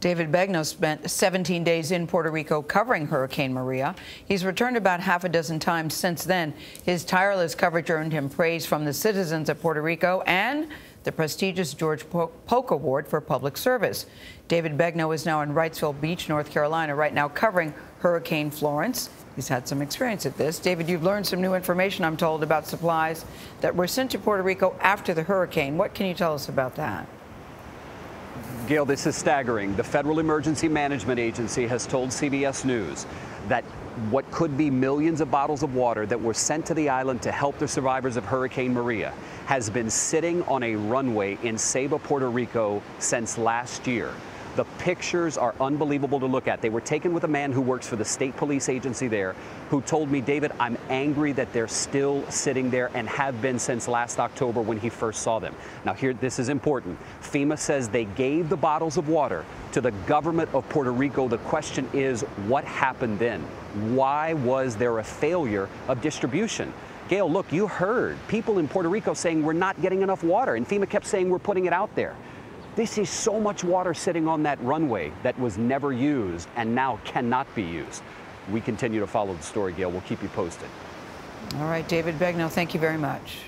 David Begnaud spent 17 days in Puerto Rico covering Hurricane Maria. He's returned about half a dozen times since then. His tireless coverage earned him praise from the citizens of Puerto Rico and the prestigious George Polk Award for Public Service. David Begnaud is now in Wrightsville Beach, North Carolina, right now covering Hurricane Florence. He's had some experience at this. David, you've learned some new information, I'm told, about supplies that were sent to Puerto Rico after the hurricane. What can you tell us about that? Gayle, this is staggering. The Federal Emergency Management Agency has told CBS News that what could be millions of bottles of water that were sent to the island to help the survivors of Hurricane Maria has been sitting on a runway in Ceiba, Puerto Rico since last year. The pictures are unbelievable to look at. They were taken with a man who works for the state police agency there who told me, David, I'm angry that they're still sitting there and have been since last October when he first saw them. Now, here, this is important. FEMA says they gave the bottles of water to the government of Puerto Rico. The question is, what happened then? Why was there a failure of distribution? Gayle, look, you heard people in Puerto Rico saying we're not getting enough water, and FEMA kept saying we're putting it out there. This is so much water sitting on that runway that was never used and now cannot be used. We continue to follow the story, Gayle. We'll keep you posted. All right, David Begnaud, thank you very much.